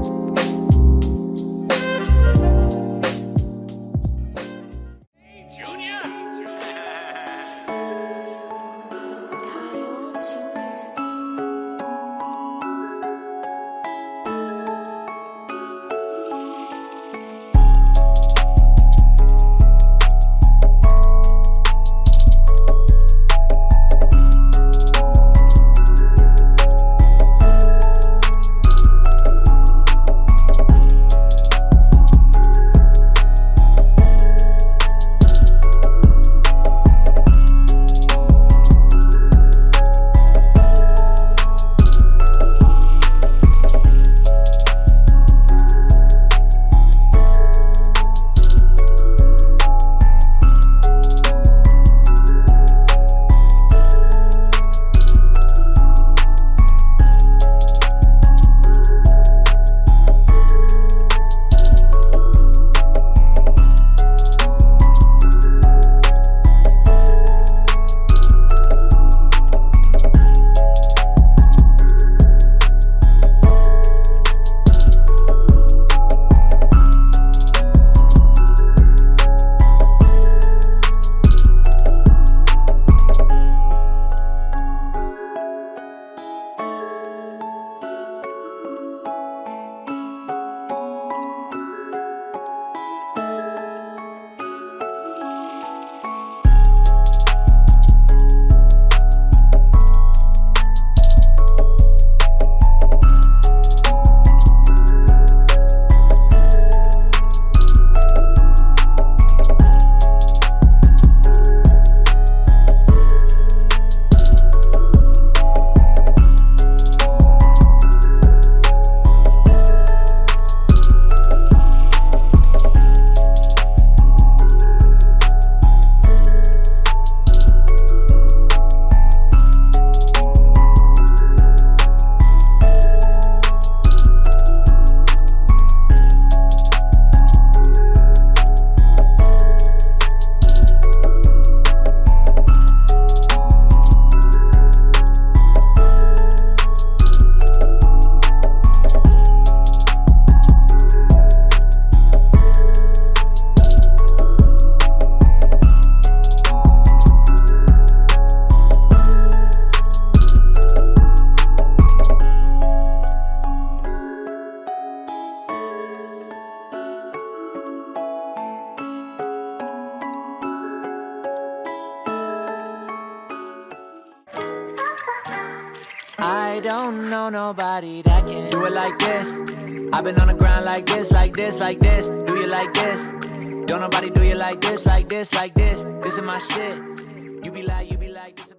Bye. I don't know nobody that can do it like this. I've been on the ground like this, like this, like this. Do you like this? Don't nobody do you like this, like this, like this. This is my shit. You be like, you be like this.